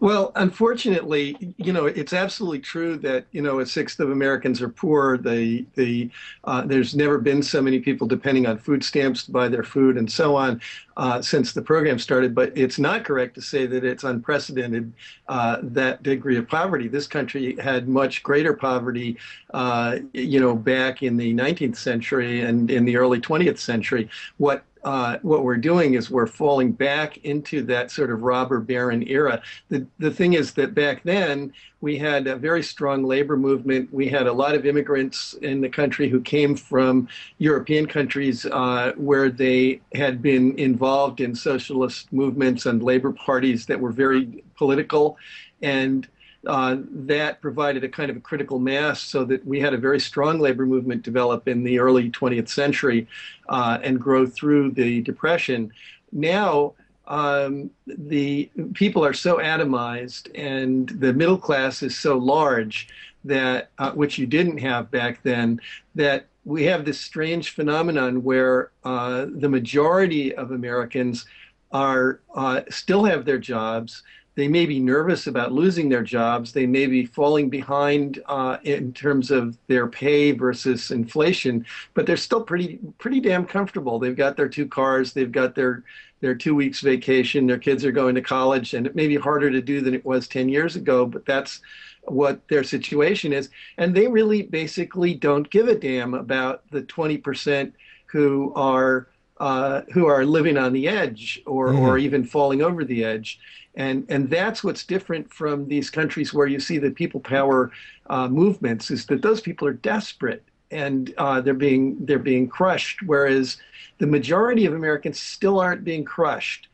Well, unfortunately, you know, it's absolutely true that you know a sixth of Americans are poor. They, the uh, there's never been so many people depending on food stamps to buy their food and so on uh, since the program started. But it's not correct to say that it's unprecedented uh, that degree of poverty. This country had much greater poverty, uh, you know, back in the 19th century and in the early 20th century. What uh, what we're doing is we're falling back into that sort of robber baron era. The, the thing is that back then we had a very strong labor movement. We had a lot of immigrants in the country who came from European countries uh, where they had been involved in socialist movements and labor parties that were very political. And uh, that provided a kind of a critical mass so that we had a very strong labor movement develop in the early 20th century uh, and grow through the Depression. Now, um, the people are so atomized and the middle class is so large that, uh, which you didn't have back then, that we have this strange phenomenon where uh, the majority of Americans are uh, still have their jobs they may be nervous about losing their jobs. They may be falling behind uh, in terms of their pay versus inflation, but they're still pretty pretty damn comfortable. They've got their two cars. They've got their their two weeks vacation. Their kids are going to college, and it may be harder to do than it was ten years ago, but that's what their situation is. And they really basically don't give a damn about the twenty percent who are uh, who are living on the edge or, mm. or even falling over the edge. And, and that's what's different from these countries where you see the people power uh, movements is that those people are desperate and uh, they're being they're being crushed, whereas the majority of Americans still aren't being crushed.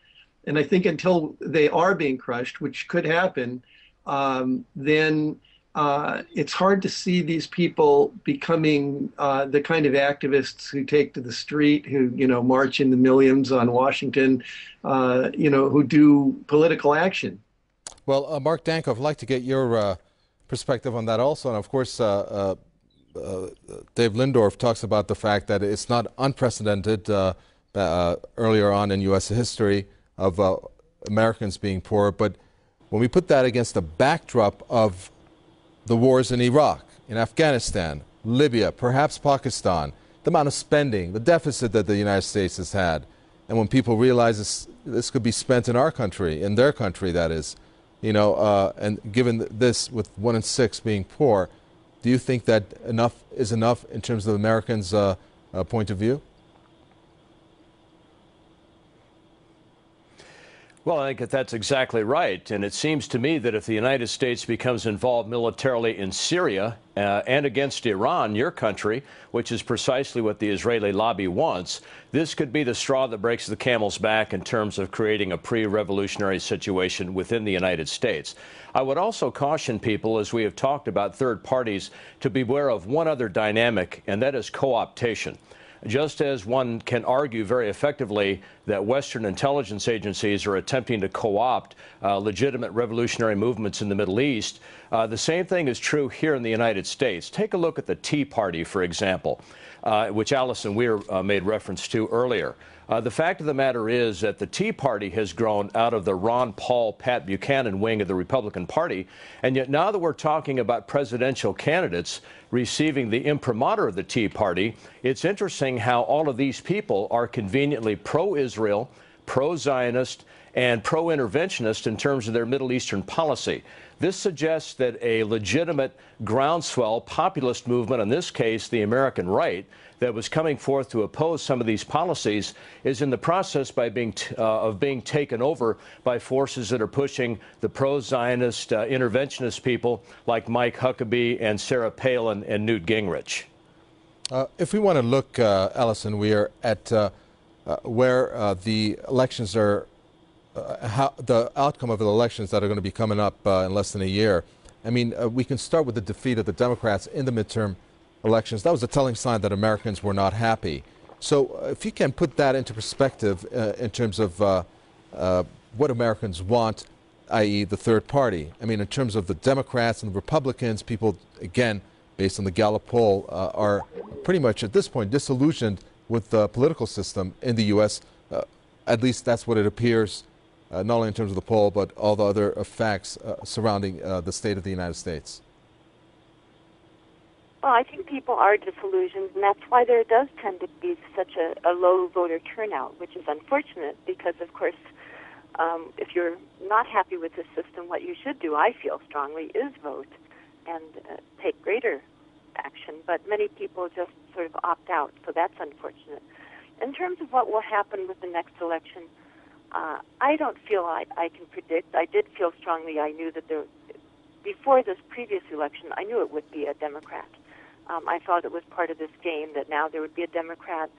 And I think until they are being crushed, which could happen, um, then uh, it's hard to see these people becoming uh, the kind of activists who take to the street, who you know march in the millions on Washington, uh, you know, who do political action. Well, uh, Mark Dankof, I'd like to get your uh, perspective on that also, and of course. Uh, Dave Lindorff talks about the fact that it's not unprecedented earlier on in U.S. history of Americans being poor, but when we put that against the backdrop of the wars in Iraq, in Afghanistan, Libya, perhaps Pakistan, the amount of spending, the deficit that the United States has had. And when people realize this, this could be spent in our country, in their country, that is, you know, uh, and given this with one in six being poor, do you think that enough is enough in terms of Americans' uh, uh, point of view? Well, I think that that's exactly right. And it seems to me that if the United States becomes involved militarily in Syria uh, and against Iran, your country, which is precisely what the Israeli lobby wants, this could be the straw that breaks the camel's back in terms of creating a pre revolutionary situation within the United States. I would also caution people, as we have talked about third parties, to beware of one other dynamic, and that is co optation just as one can argue very effectively that Western intelligence agencies are attempting to co opt uh, legitimate revolutionary movements in the Middle East, uh, the same thing is true here in the United States. Take a look at the Tea Party, for example, uh, which Allison Weir uh, made reference to earlier. Uh, the fact of the matter is that the Tea Party has grown out of the Ron Paul, Pat Buchanan wing of the Republican Party. And yet, now that we're talking about presidential candidates receiving the imprimatur of the Tea Party, it's interesting how all of these people are conveniently pro Israel, pro Zionist, and pro interventionist in terms of their Middle Eastern policy. This suggests that a legitimate groundswell populist movement, in this case the American right, that was coming forth to oppose some of these policies is in the process by being uh, of being taken over by forces that are pushing the pro-Zionist uh, interventionist people like Mike Huckabee and Sarah Palin and Newt Gingrich. Uh, if we want to look, uh, Allison, we are at uh, uh, where the elections are how, the outcome of the elections that are going to be coming up uh, in less than a year. I mean, uh, we can start with the defeat of the Democrats in the midterm elections. That was a telling sign that Americans were not happy. So, uh, if you can put that into perspective uh, in terms of uh, what Americans want, i.e., the third party. I mean, in terms of the Democrats and the Republicans, people, again, based on the Gallup poll, are pretty much at this point disillusioned with the political system in the U.S. at least that's what it appears uh, not only in terms of the poll, but all the other uh, facts uh, surrounding uh, the state of the United States? Well, I think people are disillusioned, and that's why there does tend to be such a, a low voter turnout, which is unfortunate because, of course, um, if you're not happy with the system, what you should do, I feel strongly, is vote and uh, take greater action. But many people just sort of opt out, so that's unfortunate. In terms of what will happen with the next election, uh, I don't feel I, I can predict. I did feel strongly. I knew that there, before this previous election, I knew it would be a Democrat. Um, I thought it was part of this game that now there would be a Democrat,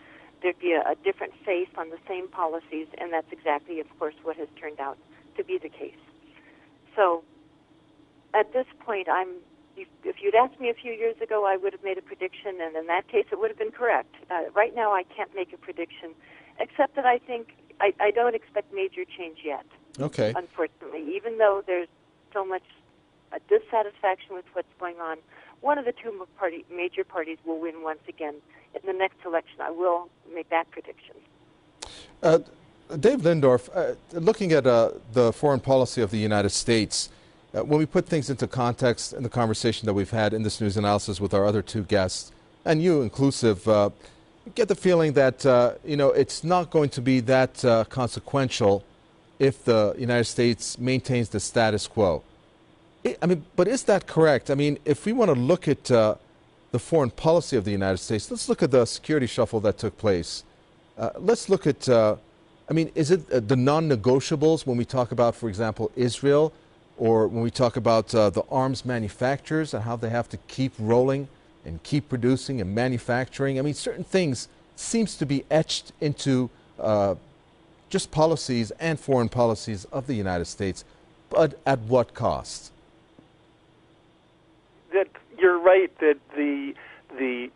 there'd be a, a different face on the same policies, and that's exactly, of course, what has turned out to be the case. So, at this point, I'm. If you'd asked me a few years ago, I would have made a prediction, and in that case, it would have been correct. Uh, right now, I can't make a prediction, except that I think I, I don't expect major change yet. Okay. Unfortunately, even though there's so much uh, dissatisfaction with what's going on, one of the two party, major parties will win once again in the next election. I will make that prediction. Uh, Dave Lindorff, uh, looking at uh, the foreign policy of the United States, uh, when we put things into context in the conversation that we've had in this news analysis with our other two guests, and you inclusive, uh, get the feeling that uh, you know it's not going to be that uh, consequential if the United States maintains the status quo. I mean, but is that correct? I mean, if we want to look at uh, the foreign policy of the United States, let's look at the security shuffle that took place. Uh, let's look at, uh, I mean, is it uh, the non-negotiables when we talk about, for example, Israel, or when we talk about the arms manufacturers and how they have to keep rolling? And keep producing and manufacturing. I mean, certain things seems to be etched into uh, just policies and foreign policies of the United States, but at what cost? That you're right that the the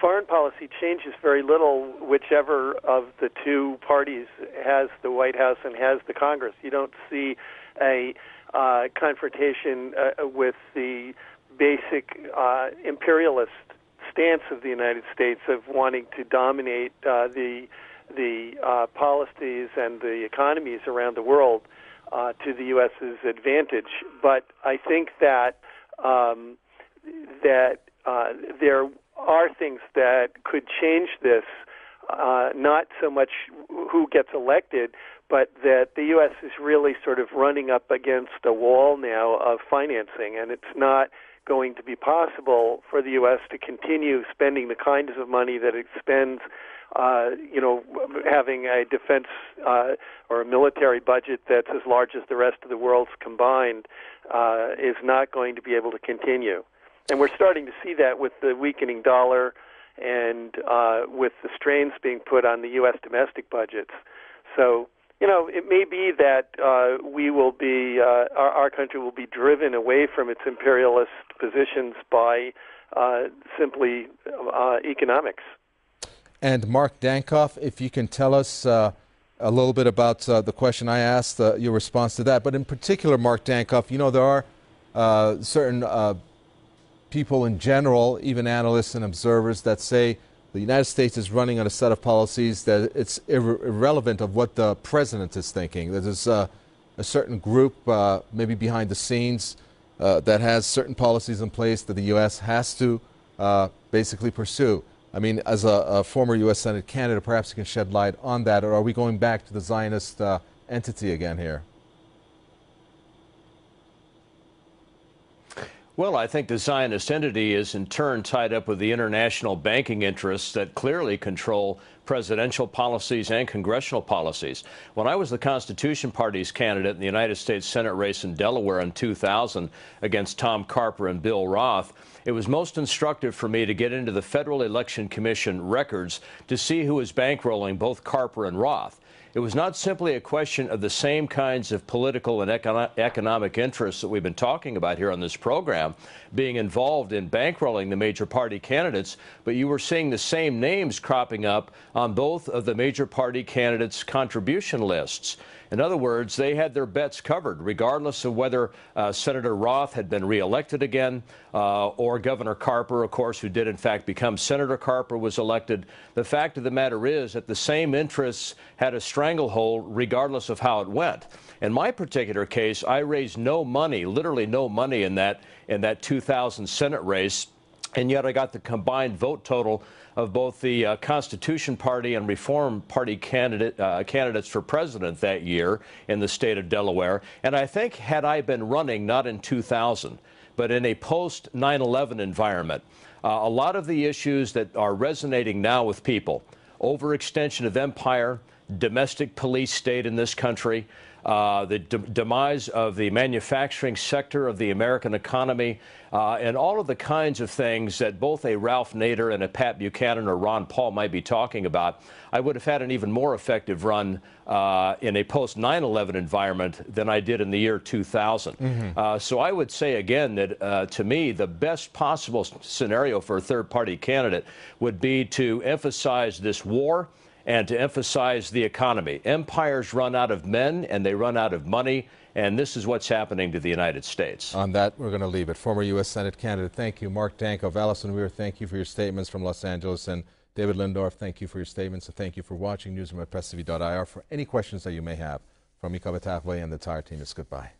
foreign policy changes very little whichever of the two parties has the White House and has the Congress. You don't see a uh, confrontation uh, with the basic uh, imperialist stance of the United States of wanting to dominate uh, the the uh, policies and the economies around the world uh, to the U.S.'s advantage. But I think that um, that uh, there are things that could change this. Uh, not so much who gets elected, but that the U.S. is really sort of running up against a wall now of financing, and it's not going to be possible for the U.S. to continue spending the kinds of money that it spends. Uh, you know, having a defense uh, or a military budget that's as large as the rest of the world's combined uh, is not going to be able to continue. And we're starting to see that with the weakening dollar and uh, with the strains being put on the U.S. domestic budgets. So you know, it may be that uh, we will be, uh, our, our, country will be driven away from its imperialist positions by uh, simply uh, economics. And Mark Dankof, if you can tell us uh, a little bit about uh, the question I asked, your response to that. But in particular, Mark Dankof, you know, there are certain people in general, even analysts and observers, that say the United States is running on a set of policies that it's ir irrelevant of what the president is thinking. There's uh, a certain group, uh, maybe behind the scenes, uh, that has certain policies in place that the U.S. has to uh, basically pursue. I mean, as a, a, former U.S. Senate candidate, perhaps you can shed light on that, or are we going back to the Zionist uh, entity again here? Well, I think the Zionist entity is in turn tied up with the international banking interests that clearly control presidential policies and congressional policies. When I was the Constitution Party's candidate in the United States Senate race in Delaware in 2000 against Tom Carper and Bill Roth, it was most instructive for me to get into the Federal Election Commission records to see who was bankrolling both Carper and Roth. It was not simply a question of the same kinds of political and econo economic interests that we've been talking about here on this program being involved in bankrolling the major party candidates, but you were seeing the same names cropping up on both of the major party candidates' contribution lists. In other words, they had their bets covered, regardless of whether uh, Senator Roth had been reelected again uh, or Governor Carper, of course, who did in fact become Senator Carper, was elected. The fact of the matter is that the same interests had a stranglehold regardless of how it went. In my particular case, I raised no money, literally no money in that in that 2000 Senate race and yet I got the combined vote total of both the uh, Constitution Party and Reform Party candidate, uh, candidates for president that year in the state of Delaware. And I think had I been running not in 2000, but in a post 9 11 environment, uh, a lot of the issues that are resonating now with people overextension of empire, domestic police state in this country, uh, the de demise of the manufacturing sector of the American economy, uh, and all of the kinds of things that both a Ralph Nader and a Pat Buchanan or Ron Paul might be talking about, I would have had an even more effective run uh, in a post 9 11 environment than I did in the year 2000. Mm -hmm. so I would say again that uh, to me, the best possible scenario for a third party candidate would be to emphasize this war and to emphasize the economy. Empires run out of men and they run out of money, and this is what's happening to the United States. On that, we're going to leave it. Former U.S. Senate candidate, thank you. Mark Dankof, Allison Weir, thank you for your statements from Los Angeles. And David Lindorff, thank you for your statements. And thank you for watching Newsroom at PressTV.ir. For any questions that you may have from Ika Batavle and the entire team, it's goodbye.